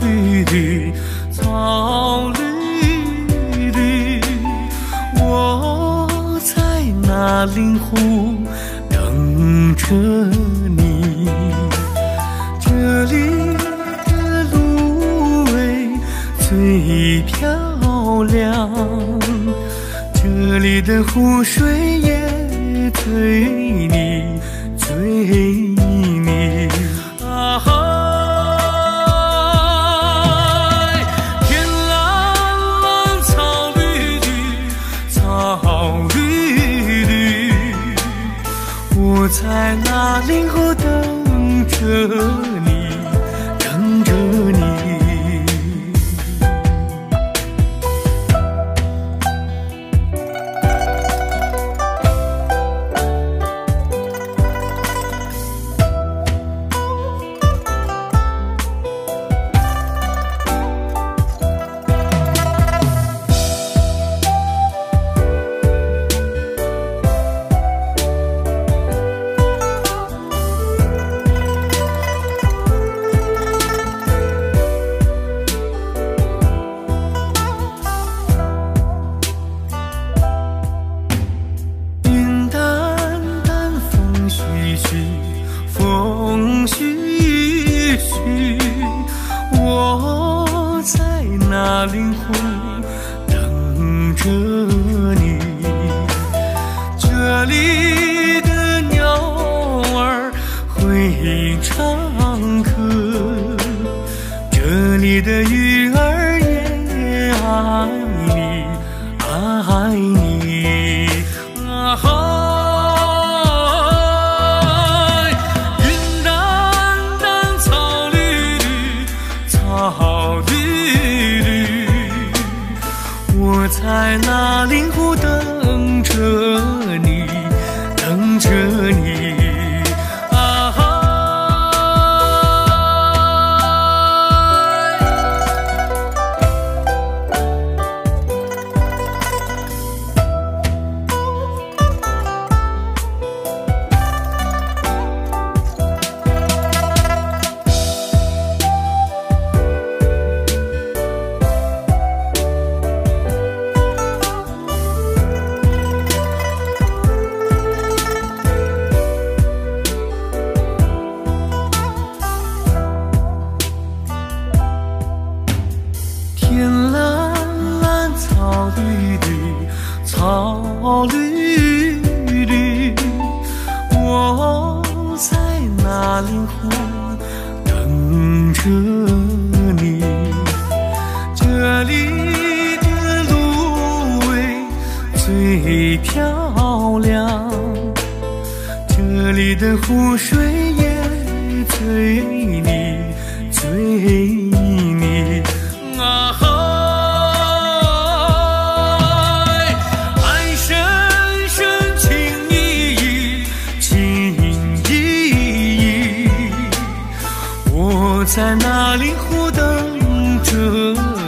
绿绿草绿绿，我在那林湖等着你。这里的芦苇最漂亮，这里的湖水也最腻，最在那林后等着你，湖等着你。这里的鸟儿会唱歌，这里的鱼儿也爱你，爱你。在那丹顶湖等着你，这里的芦苇最漂亮，这里的湖水也最你最你。啊哈。在哪里苦等着？